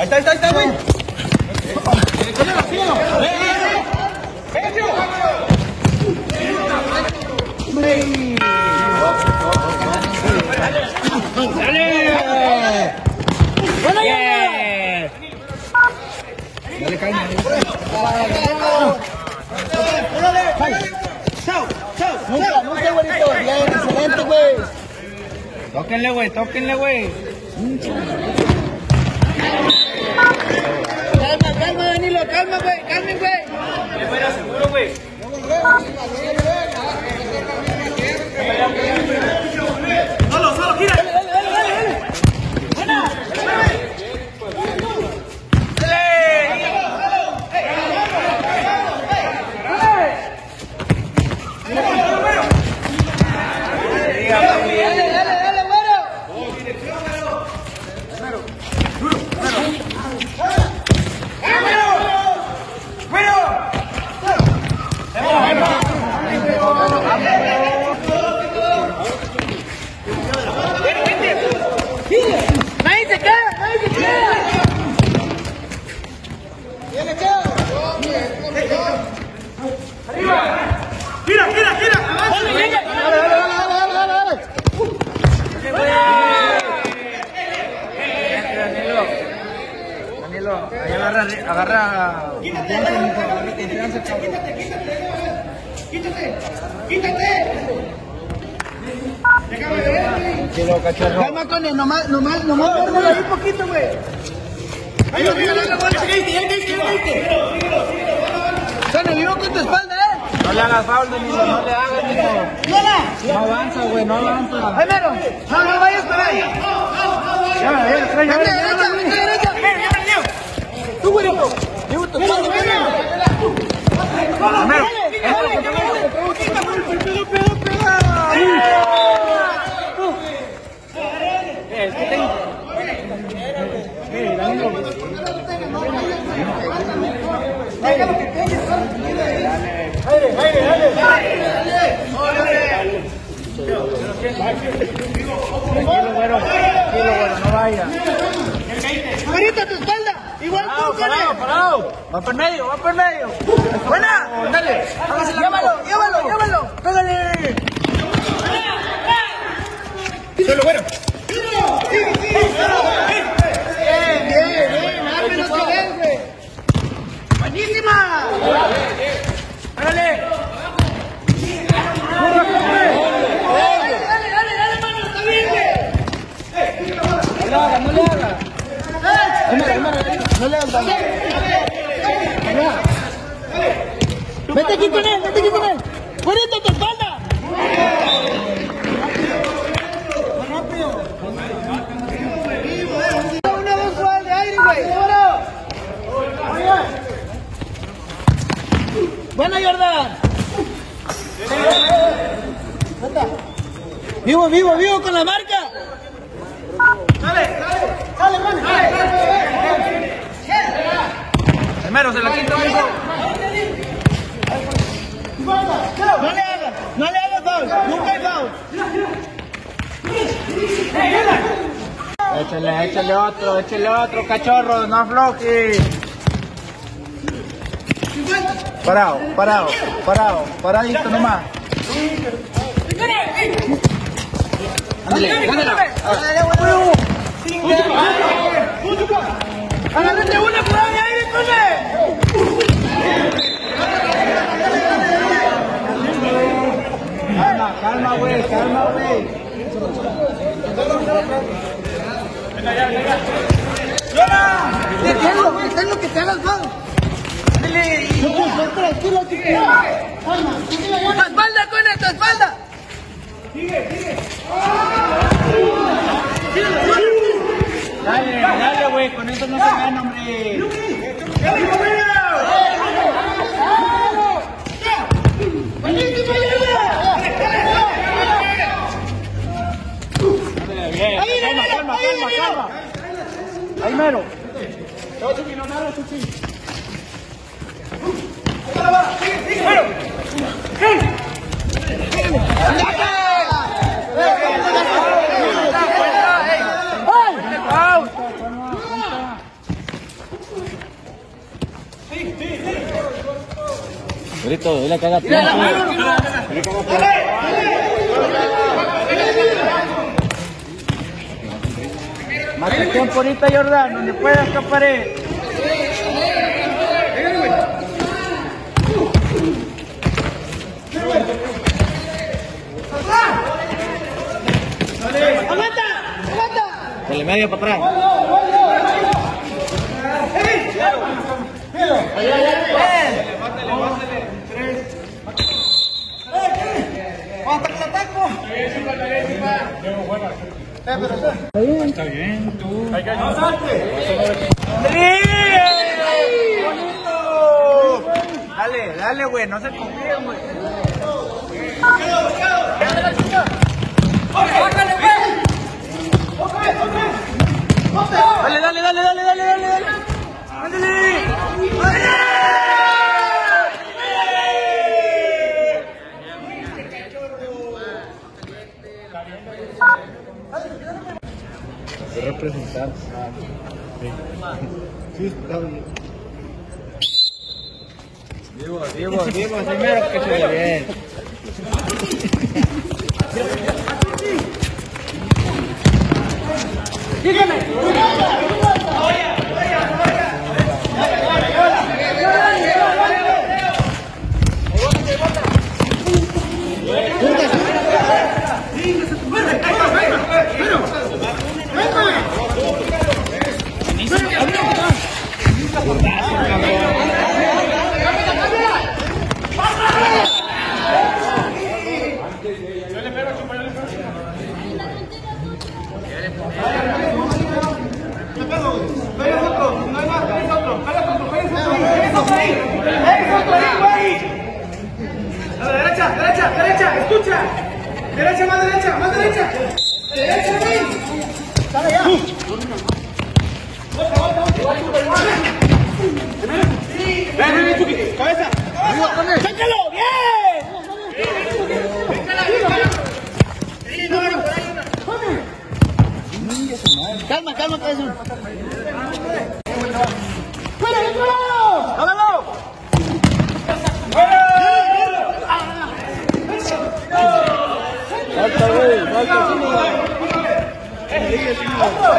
Ahí está, ahí está, ahí está, güey. Dale caña. Güerito. Bien, excelente, güey. Tóquenle, güey, tóquenle, güey. Calma, calma, Danilo, calma, güey, calma, güey. seguro, güey. Solo, solo, gira. Dale, dale, dale, güero. Nadie se queda, nadie se queda. Viene, queda. Gira, gira, gira. Dale, dale, dale, dale, dale, dale. Danilo, agarra, agarra agarra confianza, cabrón. Quítate, cachorro. Calma con él, nomás, nomás, nomás, nomás, ahí poquito, güey. Ahí lo la ya ya vivo con tu espalda, eh. No le hagas Danilo, no le hagas. No avanza, güey, no avanza. ¡Ahí mero! ¡No, no vayas para ahí! Ya, ya, ya, ya, ¡Vente, ya, derecha, vente, derecha! ¡Tú, güey! ¡Vivo tu espalda, ven! Primero. ¡Dale, dale! Tranquilo, güero. Tranquilo, güero, no vaya. ¡Güerito, tu espalda! ¡Igual tú, Parado. Va por medio, va por medio. ¡Buena! Dale. ¡Llévalo, llévalo, llévalo! ¡Pégale! Solo, güero. ¡Bien, bien, bien! ¡Hámelo otra vez, güey! ¡Buenísima! Dale. ¡Dale, dale, dale, dale, mano! ¡Está bien! No le hagas, no le hagas. No le hagas daño. Vete aquí con él, vete aquí con él. ¡Güerito, tu espalda! Una voz suave de aire, güey. Buena, Jordan. Vivo, vivo, vivo con la marca. Dale, mano. Primero, se quito, mijo. No le hagas, no le hagas foul, nunca hay foul. Échale, échale otro, échale otro, cachorro, no afloje. Parado, parado, parado, paradito nomás. Ándale, ándale. Agárrate una jugada de aire, coge. Calma, calma, güey, calma, güey. Deténlo, deténlo que te hagas foul. Dale. Tranquilo, tranquilo. Calma, tranquilo, ya. Tu espalda, con tu espalda. Dale, dale, güey, con eso no se gana, hombre. Ahí, Calma, Danilo, calma, ahí, calma, Danilo. calma. Ahí mero. Mano. Dile que haga tiempo. Más tiempo ahorita, Jordan, donde pueda escapar. Aguanta, aguanta. Dale medio para atrás. Está bien, tú. Dale, dale, güey, no se confíen, güey. Dale, dale, dale, dale, dale, dale, dale. Ándale. representar. Sí, está bien. Diego, Diego, Diego, primero que se ve bien la derecha, derecha, derecha, escucha. Derecha, más derecha, más derecha. Derecha, ahí. Dale ya. Ven, ven, ven, Chucky. Cabeza. ¡Sácalo! ¡Bien! ¡Hágalo! Falta, güey, falta. Quítatelo,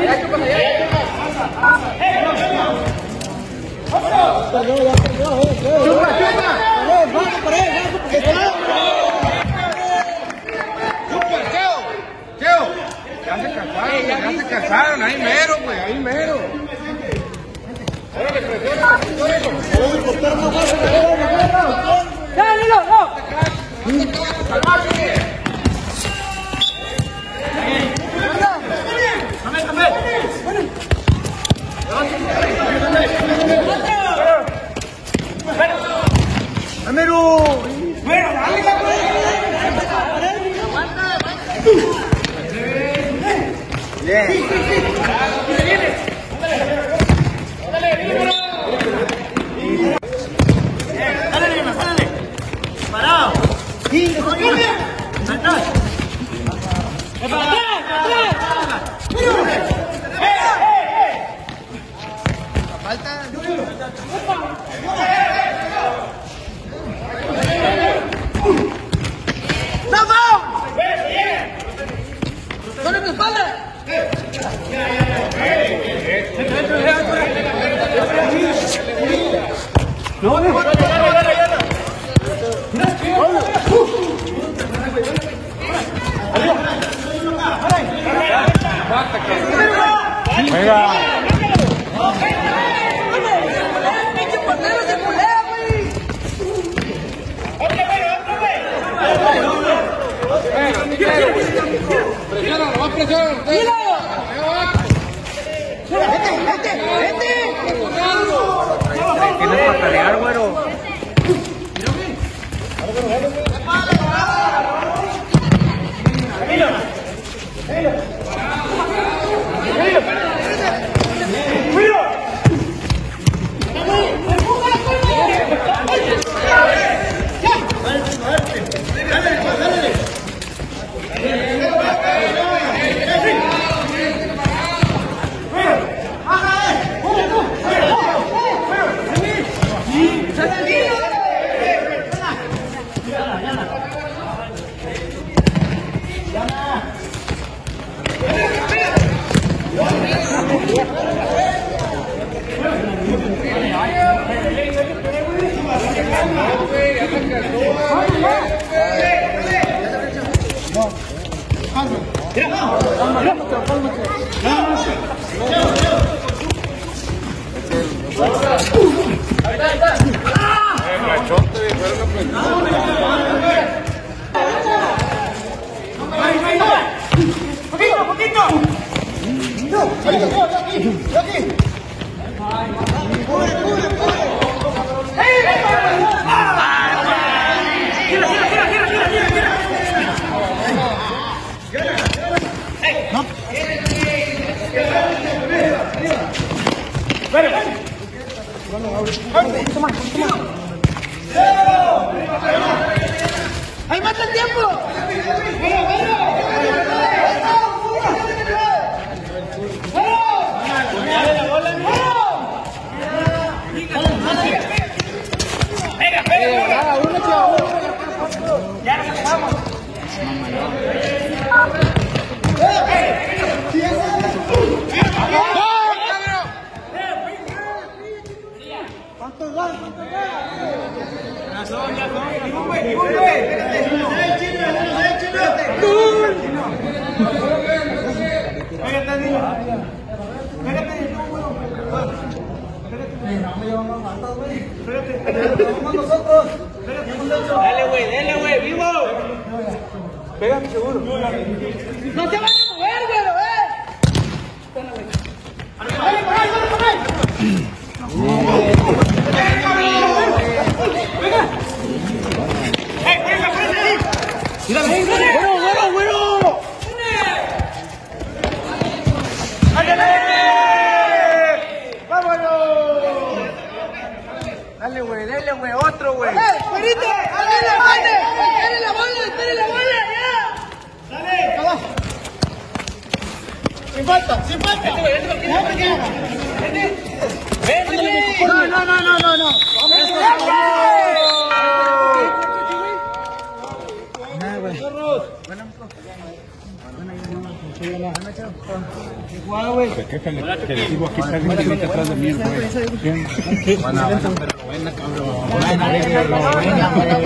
Ya se ya cansaron, ahí mero, güey, ahí mero. ¡Dale, no, no! ¡Amero! Bien. ¡Con tu espalda! Basta, que- ¡Mira! ¡Vete, vete, vete! Tienes para pelear, güero. ¡Poquito, poquito! ¡Ahí mata el tiempo! Dale, güey, dale, güey, vivo. ¡No te vas a mover, güero, eh! ¡Dale, por ahí, dale, por ahí! ¡Güero, güero, güero! Dale, güey, dale, güey, otro, güey. ¡Eh, güerito! ¡Dale la bola! ¡Dale la bola! ¡Dale la bola! ¡Ya! ¡Dale! ¡Sin falta! ¡Sin falta! No, no, no, no, no, no. Que digo aquí está gente que está atrás de mí, güey. Bien. Buena, buena, pero buena, cabrón. Buena, buena, buena.